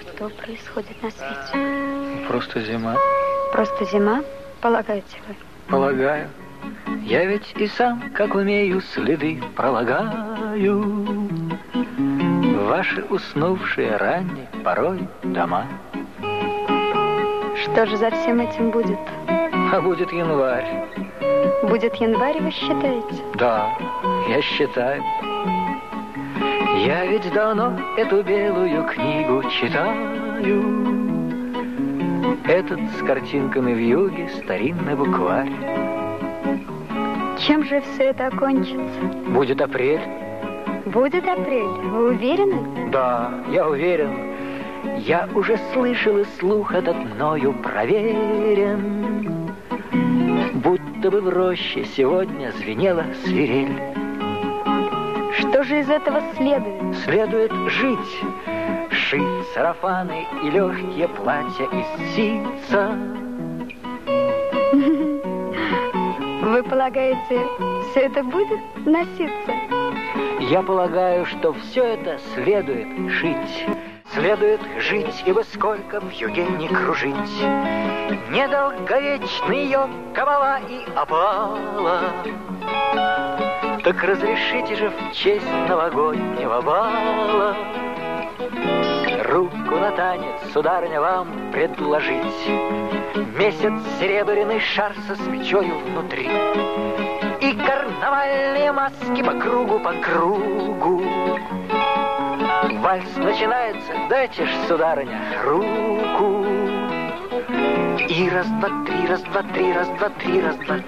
Что происходит на свете? Просто зима. Просто зима, полагаете вы? Полагаю. Я ведь и сам, как умею, следы пролагаю. Ваши уснувшие ранние порой дома. Что же за всем этим будет? А будет январь. Будет январь, вы считаете? Да, я считаю. Я ведь давно эту белую книгу читаю. Этот с картинками в юге старинный букварь. Чем же все это окончится? Будет апрель. Будет апрель, вы уверены? Да, я уверен. Я уже слышал, и слух этот мною проверен. Будто бы в роще сегодня звенела свирель. Из этого следует? Следует жить, шить сарафаны и легкие платья из ситца. Вы полагаете, все это будет носиться? Я полагаю, что все это следует шить. Следует жить, ибо сколько в юге не кружить. Недолговечны ее кабала и опала. Так разрешите же в честь новогоднего бала Руку на танец, сударыня, вам предложить. Месяц серебряный шар со свечою внутри И карнавальные маски по кругу, по кругу. Вальс начинается, дайте ж, сударыня, руку. И раз, два, три, раз, два, три, раз, два, три, раз, два,